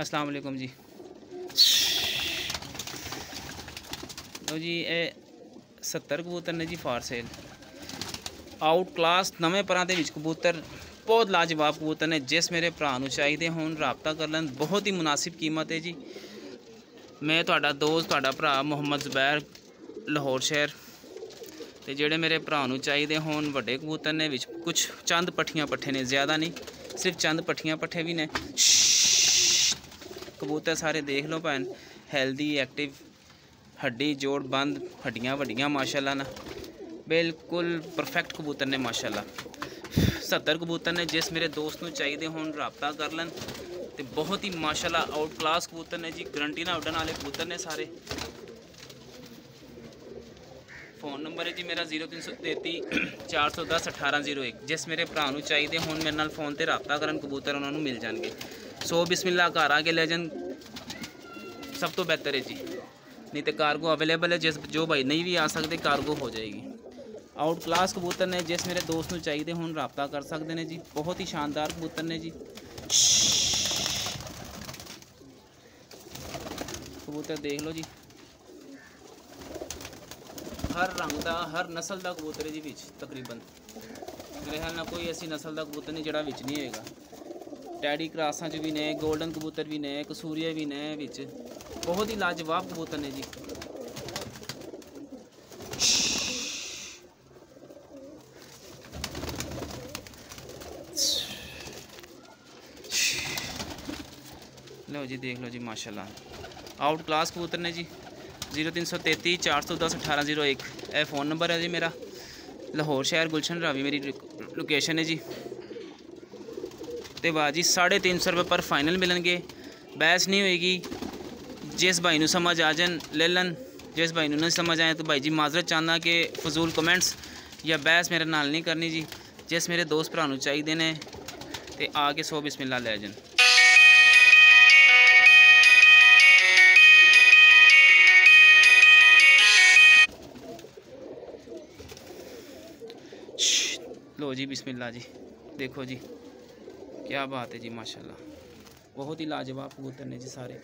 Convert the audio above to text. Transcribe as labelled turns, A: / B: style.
A: ਅਸਲਾਮ ਵਾਲੇਕੁਮ ਜੀ। ਲੋ ਜੀ, ਇਹ 70 ਕਬੂਤਰ ਨੇ ਜੀ ਫਾਰ ਸੇਲ। ਆਊਟ ਕਲਾਸ ਨਵੇਂ ਪਰਾਂ ਦੇ ਵਿੱਚ ਕਬੂਤਰ ਬਹੁਤ ਲਾਜਵਾਬ ਕਬੂਤਰ ਨੇ, ਜਿਸ ਮੇਰੇ ਭਰਾ ਨੂੰ ਚਾਹੀਦੇ ਹੋਣ, ਰਾਬਤਾ ਕਰ ਲੈਣ। ਬਹੁਤ ਹੀ ਮੁਨਾਸਿਬ ਕੀਮਤ ਹੈ ਜੀ। ਮੈਂ ਤੁਹਾਡਾ ਦੋਸਤ, ਤੁਹਾਡਾ ਭਰਾ ਮੁਹੰਮਦ ਜ਼ੁਬੈਰ, ਲਾਹੌਰ ਸ਼ਹਿਰ। ਤੇ ਜਿਹੜੇ ਮੇਰੇ ਭਰਾ ਨੂੰ ਚਾਹੀਦੇ ਹੋਣ, ਵੱਡੇ ਕਬੂਤਰ ਨੇ, ਵਿੱਚ ਕੁਝ ਚੰਦ ਪੱਠੀਆਂ ਪੱਠੇ ਨੇ, ਜ਼ਿਆਦਾ ਨਹੀਂ, ਸਿਰਫ ਚੰਦ ਪੱਠੀਆਂ ਪੱਠੇ ਵੀ ਨੇ। ਕਬੂਤਰ ਸਾਰੇ ਦੇਖ ਲਓ ਭੈਣ ਹੈਲਦੀ ਐਕਟਿਵ ਹੱਡੀ, ਜੋੜ, ਬੰਦ, ਹੱਡੀਆਂ ਵੱਡੀਆਂ, ਮਾਸ਼ਾਅੱਲਾ ਨਾ। ਬਿਲਕੁਲ ਪਰਫੈਕਟ ਕਬੂਤਰ ਨੇ, ਮਾਸ਼ਾਅੱਲਾ। 70 ਕਬੂਤਰ ਨੇ, ਜਿਸ ਮੇਰੇ ਦੋਸਤ ਨੂੰ ਚਾਹੀਦੇ ਹੋਣ ਰਾਬਤਾ ਕਰ ਲੈਣ। ਤੇ ਬਹੁਤ ਹੀ, ਮਾਸ਼ਾਅੱਲਾ ਆਊਟ ਕਲਾਸ ਕਬੂਤਰ ਨੇ ਜੀ। ਗਰੰਟੀ ਨਾਲ ਉੱਡਣ ਵਾਲੇ ਕਬੂਤਰ ਨੇ ਸਾਰੇ। ਫੋਨ ਨੰਬਰ ਹੈ ਜੀ ਮੇਰਾ 0333 410 1801 ਜਿਸ ਮੇਰੇ ਭਰਾ ਨੂੰ ਚਾਹੀਦੇ ਹੋਣ, ਮੇਰੇ ਨਾਲ ਫੋਨ ਤੇ ਰਾਬਤਾ ਕਰਨ ਕਬੂਤਰ ਉਹਨਾਂ ਨੂੰ ਮਿਲ ਜਾਣਗੇ। ਸੋ ਬਿਸਮਿਲ੍ਲਾ ਘਰ ਆ ਕੇ ਲੈ ਜਾਣ ਸਭ ਤੋਂ ਬਿਹਤਰ ਹੈ ਜੀ। ਨਹੀਂ ਤੇ ਕਾਰਗੋ ਅਵੇਲੇਬਲ ਹੈ, ਜਿਸ ਜੋ ਭਾਈ ਨਹੀਂ ਵੀ ਆ ਸਕਦੇ ਕਾਰਗੋ ਹੋ ਜਾਏਗੀ। ਆਊਟ ਕਲਾਸ ਕਬੂਤਰ ਨੇ, ਜਿਸ ਮੇਰੇ ਦੋਸਤ ਨੂੰ ਚਾਹੀਦੇ ਹੋਣ, ਰਾਬਤਾ ਕਰ ਸਕਦੇ ਨੇ ਜੀ। ਬਹੁਤ ਹੀ ਸ਼ਾਨਦਾਰ ਕਬੂਤਰ ਨੇ ਜੀ। ਕਬੂਤਰ ਦੇਖ ਲਓ ਜੀ। ਹਰ ਰੰਗ ਦਾ, ਹਰ ਨਸਲ ਦਾ ਕਬੂਤਰ ਹੈ ਜੀ ਵਿੱਚ, ਤਕਰੀਬਨ। ਮੇਰੇ ਖਿਆਲ ਨਾਲ ਕੋਈ ਐਸੀ ਨਸਲ ਦਾ ਕਬੂਤਰ ਨਹੀਂ ਜਿਹੜਾ ਵਿੱਚ ਨਹੀਂ ਹੋਏਗਾ। ਟੈਡੀ ਕਰਾਸਾਂ 'ਚ ਵੀ ਨੇ 골ਡਨ ਕਬੂਤਰ ਵੀ ਨੇ, ਕਸੂਰੀਆ ਵੀ ਨੇ ਵਿੱਚ। ਬਹੁਤ ਹੀ ਲਾਜਵਾਬ ਕਬੂਤਰ ਨੇ ਜੀ। ਲਓ ਜੀ, ਦੇਖ ਲਓ ਜੀ, ਮਾਸ਼ਾਅੱਲਾ। ਆਊਟ ਕਲਾਸ ਕਬੂਤਰ ਨੇ ਜੀ। 0333 410 1801 ਇਹ ਫੋਨ ਨੰਬਰ ਹੈ ਜੀ ਮੇਰਾ। ਲਾਹੌਰ ਸ਼ਹਿਰ ਗੁਲਸ਼ਨ ਰਾਵੀ ਮੇਰੀ ਲੋਕੇਸ਼ਨ ਹੈ ਜੀ। ਤੇ ਬਾਜੀ 350 ਰੁਪਏ ਪਰ ਫਾਈਨਲ ਮਿਲਣਗੇ ਬੈਸ ਨਹੀਂ ਹੋਏਗੀ ਜਿਸ ਭਾਈ ਨੂੰ ਸਮਝ ਆ ਜਾਣ ਲੈ ਲੈਣ ਜਿਸ ਭਾਈ ਨੂੰ ਨਹੀਂ ਸਮਝ ਆਏ ਤਾਂ ਭਾਈ ਜੀ ਮਾਜ਼ਰਤ ਚਾਹੁੰਦਾ ਕਿ ਫਜ਼ੂਲ ਕਮੈਂਟਸ ਜਾਂ ਬੈਸ ਮੇਰੇ ਨਾਲ ਨਹੀਂ ਕਰਨੀ ਜੀ ਜਿਸ ਮੇਰੇ ਦੋਸਤ ਭਰਾ ਨੂੰ ਚਾਹੀਦੇ ਨੇ ਤੇ ਆ ਕੇ ਸੋ ਬਿਸਮਿਲ੍ਲਾ ਲੈ ਜਾਣ लो जी बिस्मिल्लाह जी देखो जी ਕਿਆ ਬਾਤ ਹੈ ਜੀ ਮਾਸ਼ਾਅੱਲਾ। ਬਹੁਤ ਹੀ ਲਾਜਵਾਬ ਕਬੂਤਰ ਨੇ ਜੀ ਸਾਰੇ।